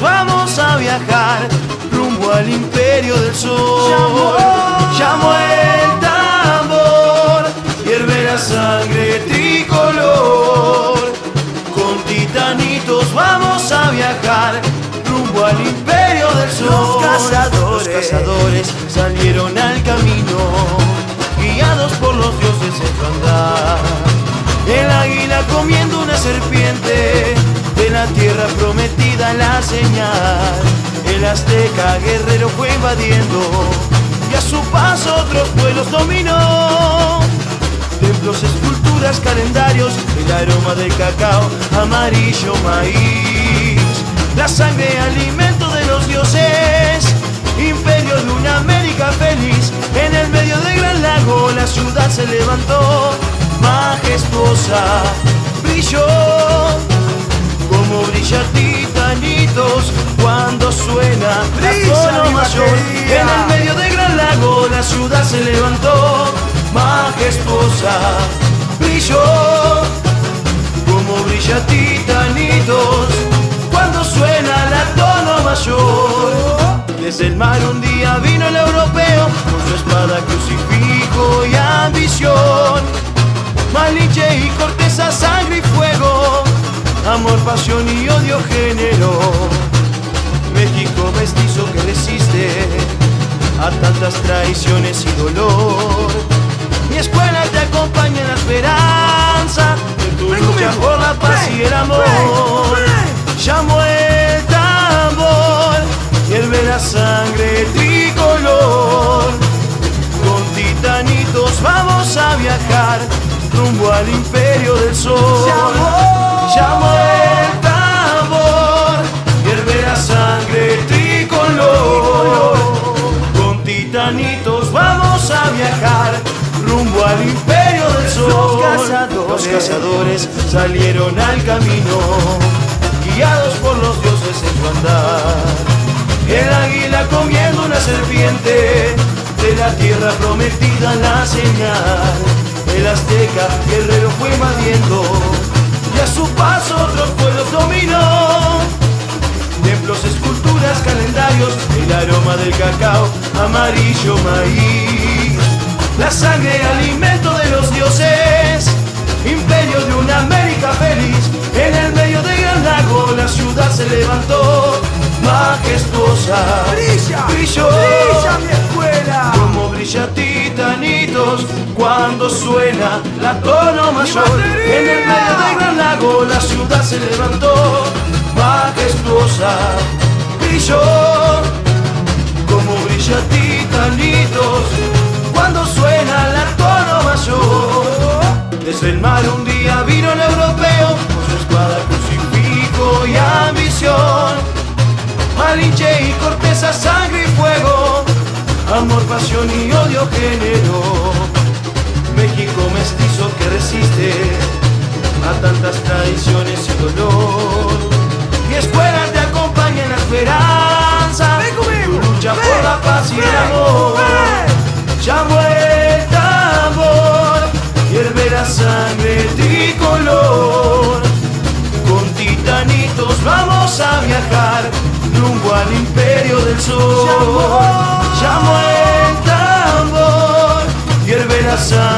vamos a viajar rumbo al imperio del sol. Llamó el tambor, hierve la sangre tricolor. Con titanitos vamos a viajar rumbo al imperio del sol. Los cazadores. Los cazadores salieron al camino, guiados por los dioses en su andar. El águila comiendo una serpiente, de la tierra prometida la señal. El azteca guerrero fue invadiendo, y a su paso otros pueblos dominó. Templos, esculturas, calendarios, el aroma del cacao, amarillo maíz. La sangre, alimento de los dioses, imperio de una América feliz. En el medio del gran lago la ciudad se levantó, majestuosa, brilló como brilla cuando suena la mayor. En el medio del gran lago la ciudad se levantó, majestuosa, brilló como brilla titanitos cuando suena la tono mayor. Desde el mar un día vino el europeo con su espada, crucifijo y ambición. Malinche y fuego, amor, pasión y odio género. México mestizo que resiste a tantas traiciones y dolor. Mi escuela te acompaña en la esperanza de tu lucha por la paz y el amor. Llamo el tambor, hierve la sangre tricolor. Con titanitos vamos a viajar rumbo al imperio del sol. Llamo el tambor, hierve la sangre tricolor. Con titanitos vamos a viajar rumbo al imperio del sol. Los cazadores. Los cazadores salieron al camino, guiados por los dioses en su andar. El águila comiendo una serpiente, de la tierra prometida la señal. El azteca guerrero fue invadiendo, a su paso otros pueblos dominó. Templos, esculturas, calendarios, el aroma del cacao, amarillo maíz. La sangre, alimento de los dioses, imperio de una América feliz. En el medio del gran lago la ciudad se levantó, majestuosa. Brilla, brilló, brilla mi escuela. como brilla cuando suena la tono mayor. En el medio del gran lago la ciudad se levantó, majestuosa, brilló como brilla titanitos cuando suena la tono mayor. Desde el mar un día vino el europeo con su espada, crucifijo y ambición. Malinche y corteza, sangre y fuego, amor, pasión y odio género. México mestizo que resiste a tantas traiciones y dolor. Mi escuela te acompaña en la esperanza, tu lucha por la paz y el amor. Llamo el tambor, hierve la sangre tricolor. Con titanitos vamos a viajar rumbo al imperio del sol. Llamo el tambor, hierve la sangre